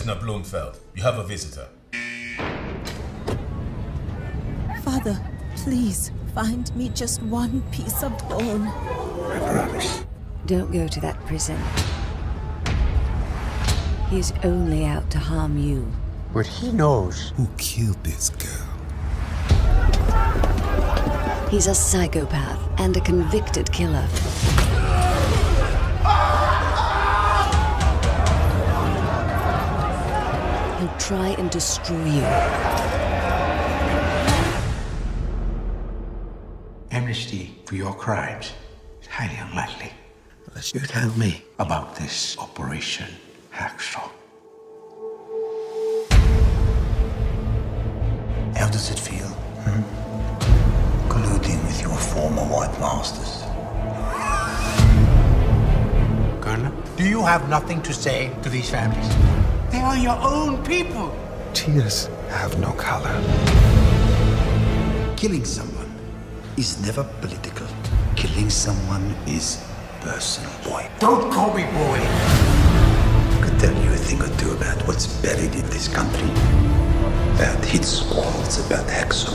Commissioner Blomfeld, you have a visitor. Father, please find me just one piece of bone. I promise. Don't go to that prison. He's only out to harm you. But he knows who killed this girl. He's a psychopath and a convicted killer. He'll try and destroy you. Amnesty for your crimes is highly unlikely. Unless you tell me about this Operation Hacksaw. How does it feel? Hmm? Colluding with your former white masters. Colonel, do you have nothing to say to these families? They are your own people. Tears have no color. Killing someone is never political. Killing someone is personal, boy. Don't call me boy. I could tell you a thing or two about what's buried in this country. About hit squads, about Hacksaw.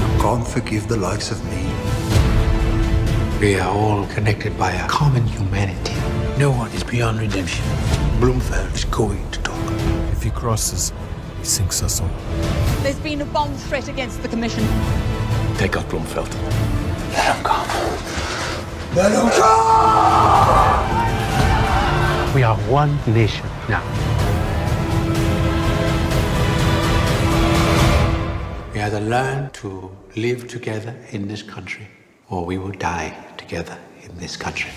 You can't forgive the likes of me. We are all connected by a common humanity. No one is beyond redemption. Blomfeld is going to talk. If he crosses, he sinks us all. There's been a bomb threat against the Commission. Take out Blomfeld. Let him come. Let him come! We are one nation now. We either learn to live together in this country or we will die together in this country.